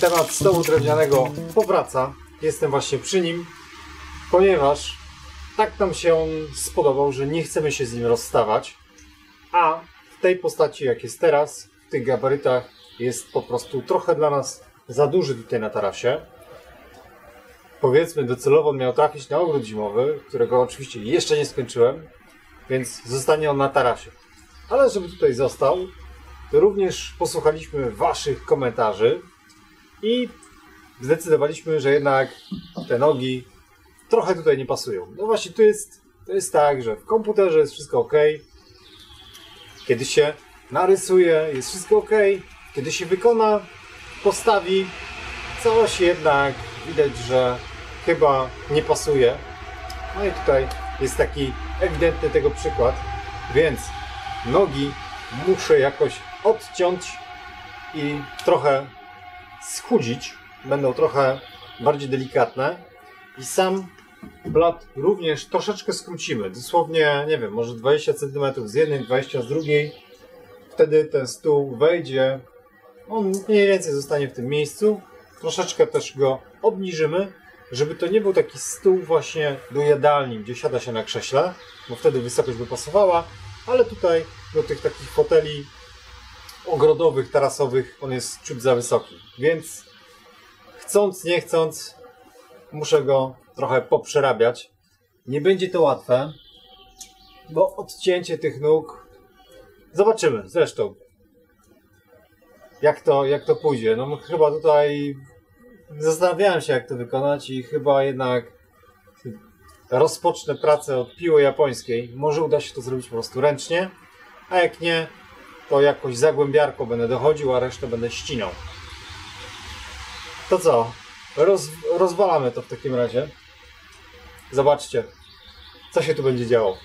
Temat stołu drewnianego powraca. Jestem właśnie przy nim, ponieważ tak nam się on spodobał, że nie chcemy się z nim rozstawać. A w tej postaci, jak jest teraz, w tych gabarytach, jest po prostu trochę dla nas za duży tutaj na tarasie. Powiedzmy, docelowo miał trafić na ogród zimowy, którego oczywiście jeszcze nie skończyłem, więc zostanie on na tarasie. Ale żeby tutaj został, to również posłuchaliśmy Waszych komentarzy i zdecydowaliśmy, że jednak te nogi trochę tutaj nie pasują. No właśnie, tu jest, to jest tak, że w komputerze jest wszystko ok. Kiedy się narysuje, jest wszystko ok. Kiedy się wykona, postawi, coś jednak widać, że chyba nie pasuje. No i tutaj jest taki ewidentny tego przykład. Więc nogi muszę jakoś odciąć i trochę schudzić. Będą trochę bardziej delikatne. I sam blat również troszeczkę skrócimy. Dosłownie, nie wiem, może 20 cm z jednej, 20 z drugiej. Wtedy ten stół wejdzie. On mniej więcej zostanie w tym miejscu. Troszeczkę też go obniżymy, żeby to nie był taki stół właśnie do jadalni, gdzie siada się na krześle, bo wtedy wysokość by pasowała, ale tutaj do tych takich foteli ogrodowych, tarasowych on jest ciut za wysoki. Więc chcąc, nie chcąc, muszę go trochę poprzerabiać. Nie będzie to łatwe, bo odcięcie tych nóg zobaczymy zresztą. Jak to, jak to pójdzie? No chyba tutaj zastanawiałem się jak to wykonać i chyba jednak rozpocznę pracę od piły japońskiej. Może uda się to zrobić po prostu ręcznie, a jak nie, to jakoś zagłębiarką będę dochodził, a resztę będę ścinał. To co? Roz, rozwalamy to w takim razie. Zobaczcie, co się tu będzie działo.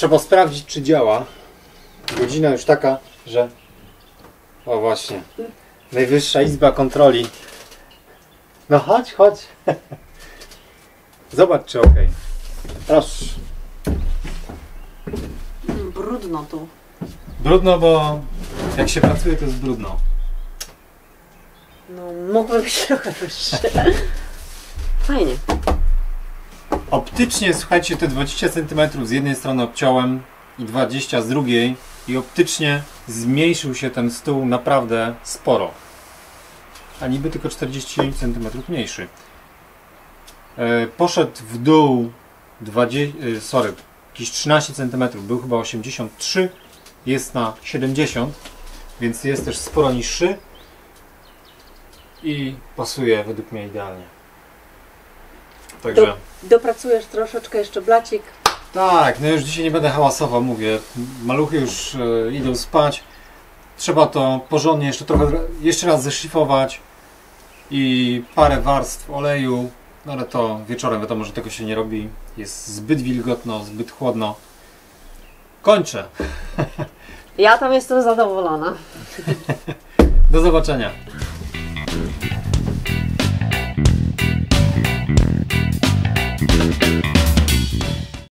Trzeba sprawdzić, czy działa. Godzina już taka, że. O właśnie. Najwyższa Izba Kontroli. No chodź, chodź. Zobacz, czy ok. Proszę. Brudno tu. Brudno, bo jak się pracuje, to jest brudno. No, mogły być trochę wyższe. Fajnie. Optycznie, słuchajcie, te 20 cm z jednej strony obciąłem i 20 z drugiej i optycznie zmniejszył się ten stół naprawdę sporo. A niby tylko 40 cm mniejszy. E, poszedł w dół 20, e, sorry, jakieś 13 cm, był chyba 83, jest na 70, więc jest też sporo niższy i pasuje według mnie idealnie. Także... Dopracujesz troszeczkę jeszcze blacik. Tak, no już dzisiaj nie będę hałasował, mówię. Maluchy już e, idą spać. Trzeba to porządnie jeszcze trochę, jeszcze raz zeszlifować i parę warstw oleju, no ale to wieczorem wiadomo, że tego się nie robi. Jest zbyt wilgotno, zbyt chłodno. Kończę. Ja tam jestem zadowolona. Do zobaczenia.